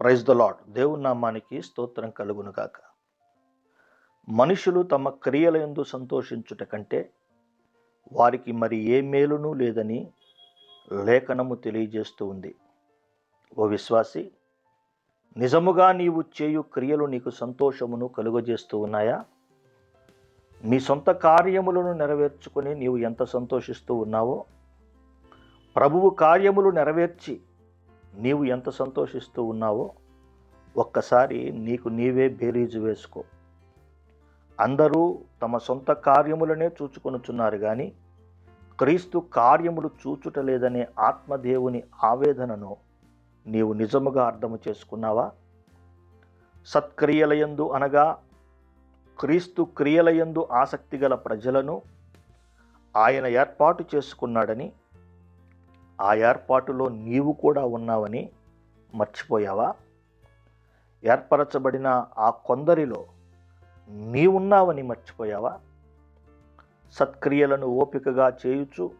Praise the lord దేవుని నామానికి స్తోత్రం కలుగునుగాక. మనుషులు తమ క్రియల యందు సంతోషించుట కంటే వారికి మరి ఏ మేలును లేదని లేఖనము తెలియజేస్తూ ఉంది. ఓ విశ్వాసి నిజముగా నీవు చేయు క్రియలు నీకు సంతోషమును కలుగజేస్తూ ఉన్నాయా? నీ సొంత కార్యములను నెరవేర్చుకొని నీవు ఎంత సంతోషిస్తూ ఉన్నావో? ప్రభువు కార్యములు నెరవేర్చి నీవు ఎంత సంతోషిస్తూ ఉన్నావో ఒక్కసారి నీకు నీవే బేరీజు వేసుకో. అందరూ తమ సొంత కార్యములనే చూచుకొనుచున్నారు కానీ క్రీస్తు కార్యములు చూచుటలేదనే ఆత్మదేవుని ఆవేదనను నీవు నిజముగా అర్థము చేసుకున్నావా? సత్క్రియలయందు అనగా క్రీస్తు క్రియలయందు ఆసక్తి గల ప్రజలను ఆయన ఏర్పాటు చేసుకున్నాడని ఆ ఏర్పాటులో నీవు కూడా ఉన్నావని మర్చిపోయావా? ఏర్పరచబడిన ఆ కొందరిలో నీవున్నావని మర్చిపోయావా? సత్క్రియలను ఓపికగా చేయుచు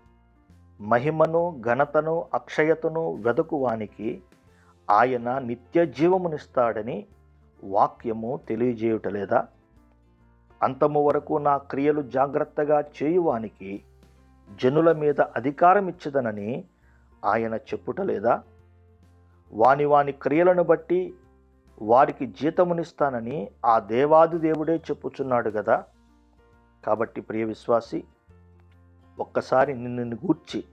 మహిమను ఘనతను అక్షయతను వెదకువానికి ఆయన నిత్య జీవమునిస్తాడని వాక్యము తెలియజేయుటలేదా? అంతము వరకు నా క్రియలు జాగ్రత్తగా చేయువానికి జనుల మీద అధికారం ఇచ్చదనని ఆయన చెప్పుట లేదా? వాని వాని క్రియలను బట్టి వారికి జీతమునిస్తానని ఆ దేవాది దేవుడే చెప్పుచున్నాడు కదా కాబట్టి ప్రియ విశ్వాసి ఒక్కసారి నిన్ను గూర్చి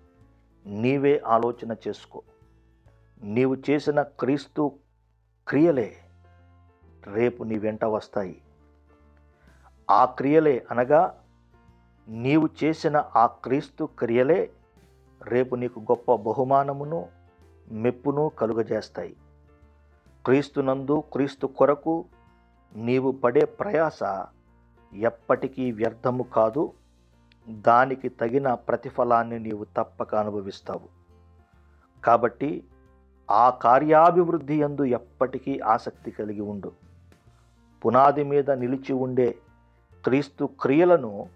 నీవే ఆలోచన చేసుకో. నీవు చేసిన క్రీస్తు క్రియలే రేపు నీ వెంట వస్తాయి. ఆ క్రియలే అనగా నీవు చేసిన ఆ క్రీస్తు క్రియలే రేపు నీకు గొప్ప బహుమానమును మెప్పును కలుగజేస్తాయి. క్రీస్తునందు క్రీస్తు కొరకు నీవు పడే ప్రయాస ఎప్పటికీ వ్యర్థము కాదు. దానికి తగిన ప్రతిఫలాన్ని నీవు తప్పక అనుభవిస్తావు. కాబట్టి ఆ కార్యాభివృద్ధి యందు ఎప్పటికీ ఆసక్తి కలిగి ఉండు. పునాది మీద నిలిచి ఉండే క్రీస్తు క్రియలను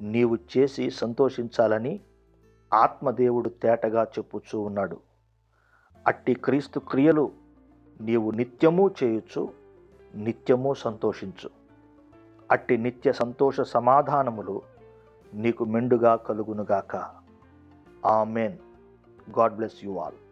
నీవు చేసి సంతోషించాలని ఆత్మదేవుడు తేటగా చెప్పుచూ ఉన్నాడు. అట్టి క్రీస్తు క్రియలు నీవు నిత్యము చేయొచ్చు నిత్యము సంతోషించు. అట్టి నిత్య సంతోష సమాధానములు నీకు మెండుగా కలుగునుగాక. Amen. God bless you all.